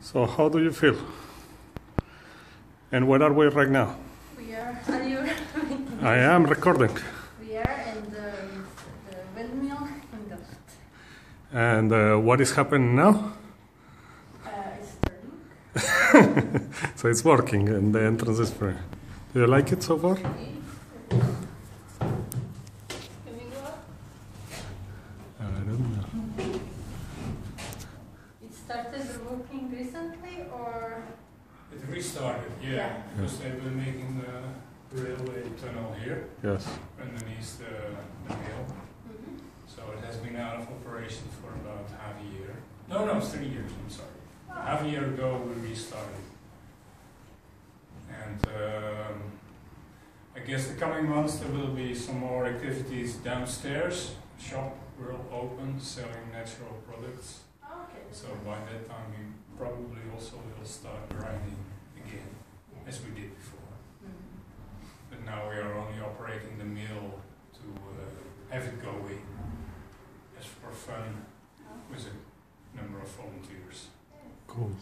So, how do you feel? And where are we right now? We are. Are you? I am recording. we are in the, the windmill in the. And uh, what is happening now? Uh, it's turning. So, it's working and the entrance is free. Do you like it so far? Can we go up? I don't know. It started working recently, or It restarted, yeah, Yeah. because they've been making the railway tunnel here Yes. underneath the, the mill. So it has been out of operation for about half a year. No, no, three years, I'm sorry. Half a year ago we restarted. And um, I guess the coming months there will be some more activities downstairs. Shop will open selling natural products. Okay. So by that time we probably also will start grinding again, as we did before. Mhm. But now we are only operating the mill to uh, have it going as for fun with a number of volunteers. Cool.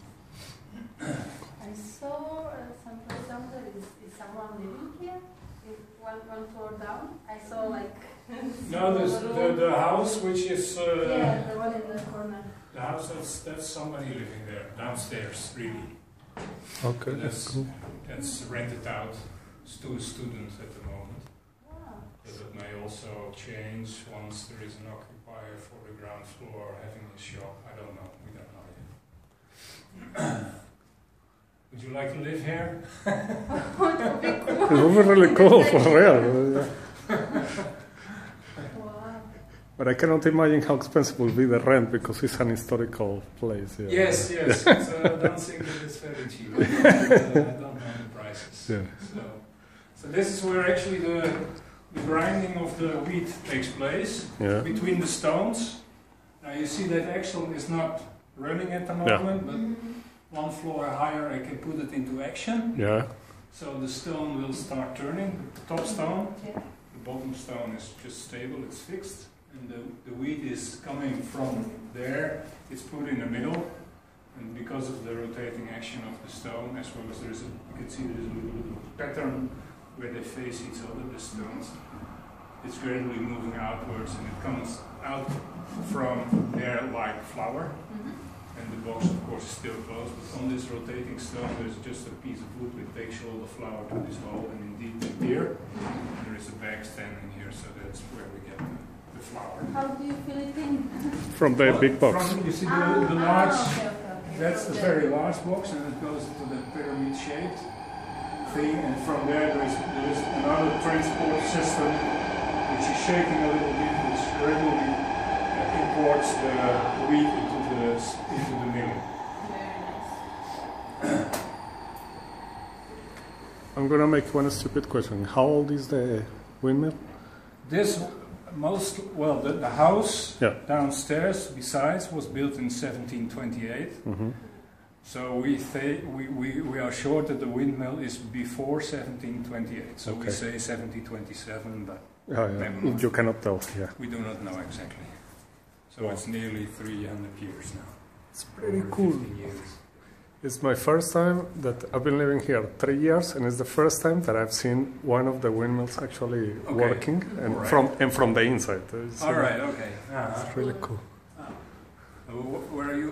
I saw uh, some place down there. Is, is someone living here? In one one floor down. I saw like. No, this, small the, the house which is, uh, yeah, the one in the corner. The house that's, that's somebody living there, downstairs really. Okay, that's That's, cool. that's rented out to a student at the moment. Wow. But it may also change once there is an occupier for the ground floor having a shop. I don't know. We don't know yet. Would you like to live here? it would be cool. It would be really cool for real. Wow. But I cannot imagine how expensive will be the rent because it's an historical place. Yeah. Yes, yes. It's, uh, I don't think that it's very cheap. I don't, uh, I don't know the prices. Yeah. So, so this is where actually the, the grinding of the wheat takes place Yeah. between the stones. Now you see that axle is not running at the Yeah. moment, but one floor higher I can put it into action. Yeah. So the stone will start turning, the top stone, Yeah. the bottom stone is just stable, it's fixed. And the, the wheat is coming from there, it's put in the middle. And because of the rotating action of the stone, as well as there's a, you can see there's a little, little pattern where they face each other, the stones. It's gradually moving outwards and it comes out from there like flour. Mhm. And the box, of course, is still closed, but on this rotating stone, there's just a piece of wood which takes all the flour to this hole, and indeed here, there is a bag standing here, so that's where we get the, the flour. How do you fill it in? From the big box. From, you see the, Ah, the ah, large, okay, okay, okay. that's the very large box, and it goes into the pyramid shaped thing, and from there, there is, there is another transport system, which is shaking a little bit, which gradually uh, imports the wheat into the, into the mill. Very nice. I'm gonna make one stupid question. How old is the windmill? This most well, the, the house Yeah. downstairs, besides, was built in 1728. hmm So we, th- we, we, we are sure that the windmill is before 1728. So we Okay. say 1727, but Yeah, Never yeah. You cannot tell. Yeah. we do not know exactly. So it's nearly 300 years now. It's pretty cool. 15 years. It's my first time that I've been living here three years, and it's the first time that I've seen one of the windmills actually Okay. working, and Alright. from and from the inside. It's, All right, okay. Uh-huh. It's really cool. Uh, wh- Where are you